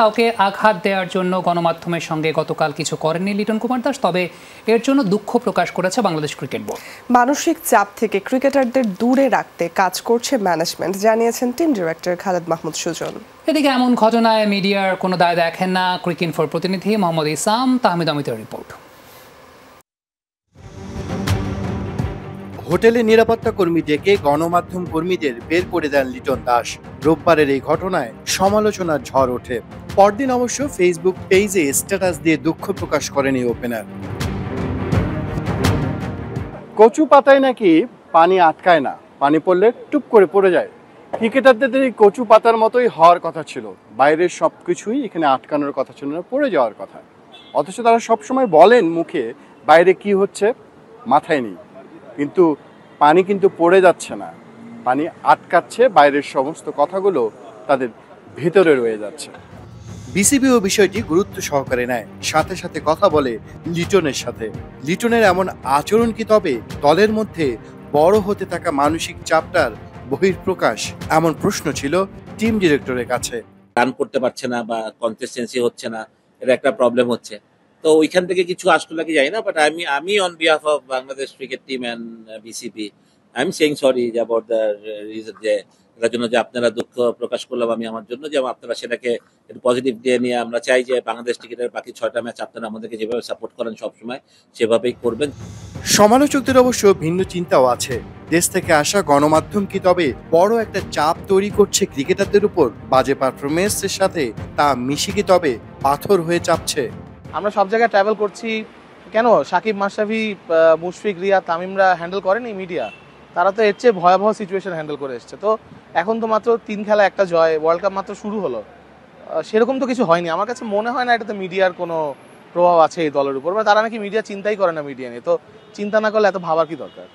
কাউকে আঘাত দেওয়ার জন্য গণমাধ্যমের সঙ্গে গতকাল কিছু করেননি লিটন কুমার দাস তবে এর জন্য দুঃখ প্রকাশ করেছে বাংলাদেশ ক্রিকেট বোর্ড। মানসিক চাপ থেকে ক্রিকেটারদের দূরে রাখতে কাজ করছে ম্যানেজমেন্ট জানিয়েছেন টিম ডিরেক্টর খালেদ মাহমুদ সুজন। এদিকে এমন ঘটনায় মিডিয়ার কোনো দায় দেখেন না ক্রিক ফর প্রতিনিধি মোহাম্মদ ইসাম তাহমিদ অমিতের রিপোর্ট। হোটেলে নিরাপত্তা কর্মী ডেকে গণমাধ্যম কর্মীদের বের করে দেন লিটন দাস। রোববারের এই ঘটনায় সমালোচনার ঝড় ওঠে। পরদিন অবশ্য ফেসবুক পেজে স্ট্যাটাস দিয়ে দুঃখ প্রকাশ করেন এই ওপেনার। কচু পাতায় নাকি পানি আটকায় না। পানি পড়লে টুপ করে পড়ে যায়। ক্রিকেটারদের এই কচু পাতার মতোই হওয়ার কথা ছিল। বাইরের সব কিছুই এখানে আটকানোর কথা ছিল না, পড়ে যাওয়ার কথা। অথচ তারা সবসময় বলেন মুখে, বাইরে কি হচ্ছে মাথায় নেই। কিন্তু পানি কিন্তু পড়ে যাচ্ছে না। পানি আটকাচ্ছে বাইরের সমস্ত কথাগুলো তাদের ভেতরে রয়ে যাচ্ছে। বিসিবিও বিষয়টি গুরুত্ব সহকারে নেয়। সাথে সাথে কথা বলে লিটনের সাথে। লিটনের এমন আচরণ কি তবে দলের মধ্যে বড় হতে থাকা মানসিক চাপটার বহির্প্রকাশ এমন প্রশ্ন ছিল টিম ডিরেক্টরের কাছে। রান করতে পারছে না বা কনসিস্টেন্সি হচ্ছে না এটা একটা প্রবলেম হচ্ছে। তো ওইখান থেকে কিছু আসলো নাকি জানি না বাট আমি আমি on behalf of Bangladesh cricket team and BCB I am saying sorry about the reason যে, এটার জন্য যে আপনারা দুঃখ প্রকাশ করলাম আমি আমার জন্য, যে আপনারা সেটাকে একটু পজিটিভ দিয়ে নিয়ে আমরা চাই যে বাংলাদেশ ক্রিকেটের বাকি ছয়টা ম্যাচ আপনারা আমাদেরকে যেভাবে সাপোর্ট করেন সবসময়, সেভাবেই করবেন। সমালোচকদের অবশ্য ভিন্ন চিন্তাও আছে। দেশ থেকে আসা গণমাধ্যম কি তবে বড় একটা চাপ তৈরি করছে ক্রিকেটারদের উপর? বাজে পারফরমেন্সের সাথে তা মিশে কি তবে? পাথর হয়ে চাপছে। আমরা সব জায়গায় ট্রাভেল করছি। কেন? সাকিব মাশরাফি মুশফিক, রিয়া, তামিমরা হ্যান্ডেল করেনি মিডিয়া তারা তো এর চেয়ে ভয়াবহ সিচুয়েশন হ্যান্ডেল করে এসছে। তো এখন তো মাত্র তিন খেলা, একটা জয় ওয়ার্ল্ড কাপ মাত্র শুরু হলো। সেরকম তো কিছু হয়নি। আমার কাছে মনে হয় না এটাতে মিডিয়ার কোনো প্রভাব আছে এই দলের উপর, বা তারা নাকি মিডিয়া চিন্তাই করে না মিডিয়া নিয়ে। তো চিন্তা না করলে এত ভাবার কি দরকার?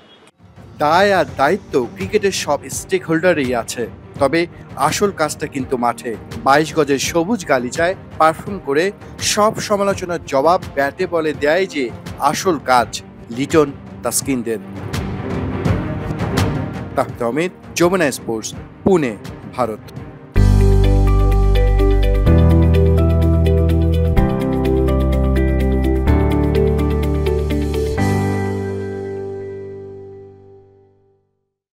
দায় আর দায়িত্ব ক্রিকেটের সব স্টেক হোল্ডারেই আছে। তবে আসল কাজটা কিন্তু মাঠে। বাইশ গজের সবুজ গালিচায় পারফর্ম করে সব সমালোচনার জবাব ব্যাটে বলে দেয় যে, আসল কাজ লিটন তাস্কিনদের। তাহমিদ যমুনা স্পোর্টস, পুনে, ভারত।